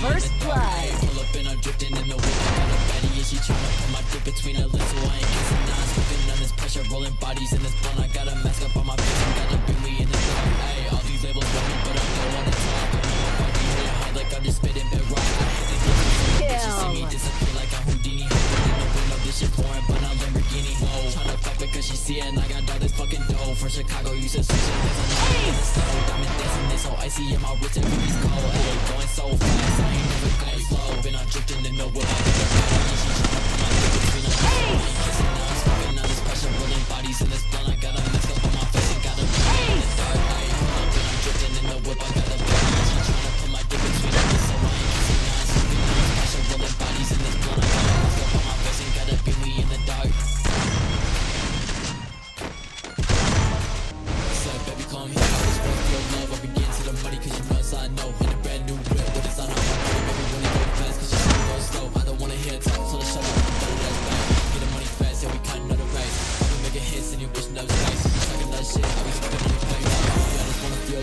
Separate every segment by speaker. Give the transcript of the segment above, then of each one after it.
Speaker 1: First blood. Pull up and I'm drifting in the got a and she put my dick between her lips, so I ain't kissing. I'm slipping on this pressure, rolling bodies in this. I got a mess. Got all this fucking dough. From Chicago, used to switch it, cause I know it in the snow. Diamond dancing, they so icy, and my wrist and rubies cold. Hey, going so fast, I ain't never going slow. Been on drifting in the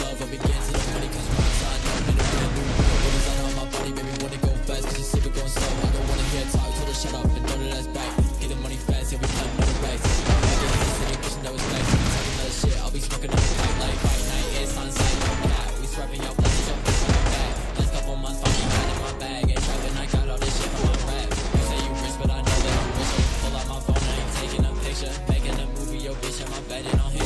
Speaker 1: love. I begin to the money, cause it's I know. In a brand new whip, with it's on my body. Baby, when it go fast, cause you see me going slow. I don't wanna hear talk, so let's shut up. And throw that ass back. Get the money fast, yeah, we cutting out the race. I be making hits, and you wishing that was nice. You talking that shit, I'll be smoking on the pipe like fight night. It's sunset, no cap. We on your back. Last couple months, in my bag. I got all this shit from. You say you rich, but I know that I'm. Pull out my phone, I ain't taking a picture. Making a movie, bitch, in my bed, and I'm hitting it. Wrong